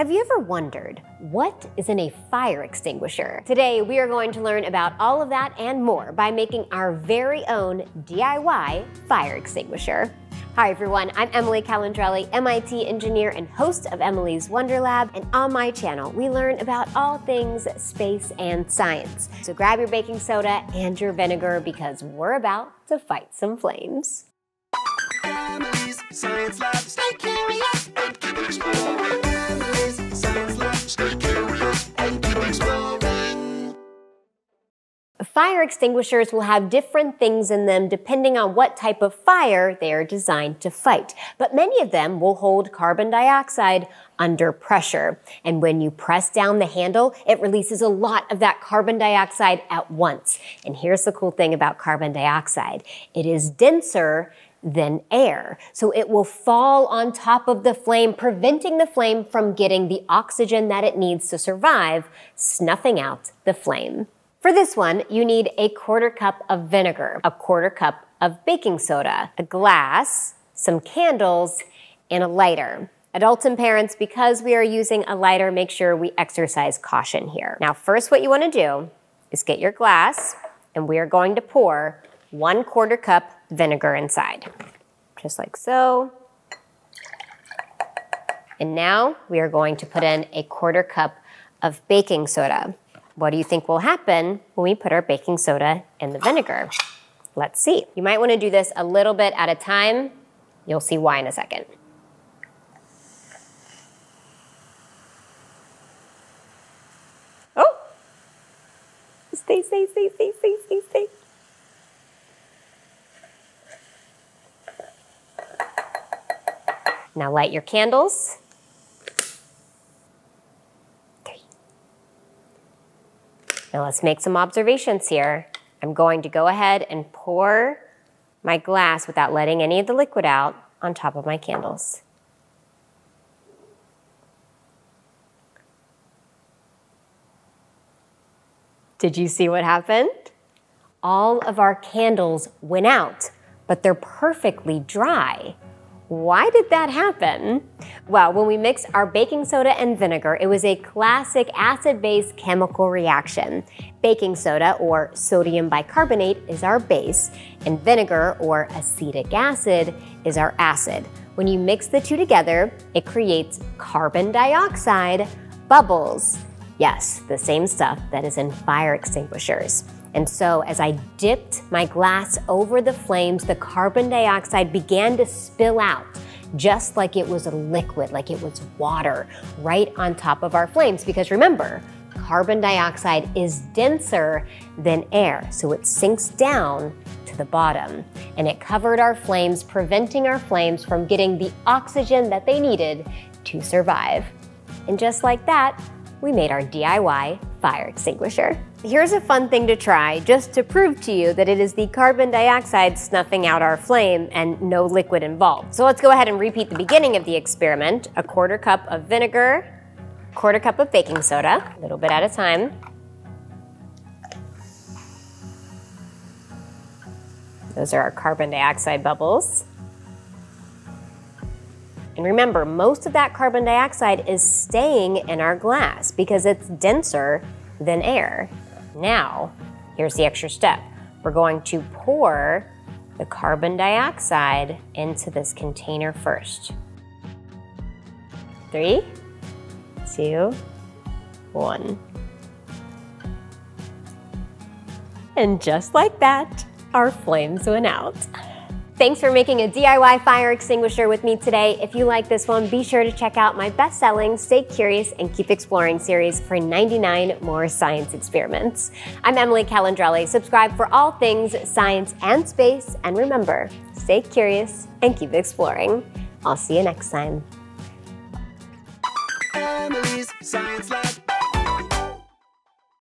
Have you ever wondered what is in a fire extinguisher? Today, we are going to learn about all of that and more by making our very own DIY fire extinguisher. Hi everyone, I'm Emily Calandrelli, MIT engineer and host of Emily's Wonder Lab, and on my channel, we learn about all things space and science. So grab your baking soda and your vinegar because we're about to fight some flames. Emily's Science Lab. Fire extinguishers will have different things in them depending on what type of fire they are designed to fight. But many of them will hold carbon dioxide under pressure. And when you press down the handle, it releases a lot of that carbon dioxide at once. And here's the cool thing about carbon dioxide. It is denser than air. So it will fall on top of the flame, preventing the flame from getting the oxygen that it needs to survive, snuffing out the flame. For this one, you need a quarter cup of vinegar, a quarter cup of baking soda, a glass, some candles, and a lighter. Adults and parents, because we are using a lighter, make sure we exercise caution here. Now, first, what you want to do is get your glass, and we are going to pour one quarter cup vinegar inside, just like so. And now we are going to put in a quarter cup of baking soda. What do you think will happen when we put our baking soda in the vinegar? Let's see. You might want to do this a little bit at a time. You'll see why in a second. Oh! Stay, stay, stay, stay, stay, stay, stay. Now light your candles. Now let's make some observations here. I'm going to go ahead and pour my glass without letting any of the liquid out on top of my candles. Did you see what happened? All of our candles went out, but they're perfectly dry. Why did that happen? Well, when we mixed our baking soda and vinegar, it was a classic acid-base chemical reaction. Baking soda, or sodium bicarbonate, is our base, and vinegar, or acetic acid, is our acid. When you mix the two together, it creates carbon dioxide bubbles. Yes, the same stuff that is in fire extinguishers. And so as I dipped my glass over the flames, the carbon dioxide began to spill out just like it was a liquid, like it was water, right on top of our flames. Because remember, carbon dioxide is denser than air, so it sinks down to the bottom. And it covered our flames, preventing our flames from getting the oxygen that they needed to survive. And just like that, we made our DIY fire extinguisher. Here's a fun thing to try just to prove to you that it is the carbon dioxide snuffing out our flame and no liquid involved. So let's go ahead and repeat the beginning of the experiment. A quarter cup of vinegar, quarter cup of baking soda, a little bit at a time. Those are our carbon dioxide bubbles. And remember, most of that carbon dioxide is staying in our glass because it's denser than air. Now, here's the extra step. We're going to pour the carbon dioxide into this container first. Three, two, one. And just like that, our flames went out. Thanks for making a DIY fire extinguisher with me today. If you like this one, be sure to check out my best-selling Stay Curious and Keep Exploring series for 99 more science experiments. I'm Emily Calandrelli. Subscribe for all things science and space. And remember, stay curious and keep exploring. I'll see you next time. Emily's Science.